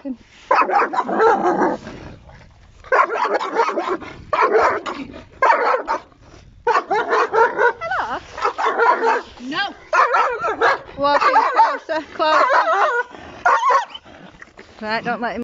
fucking. Hello. No. Walking closer, uh, closer. Right, don't let him.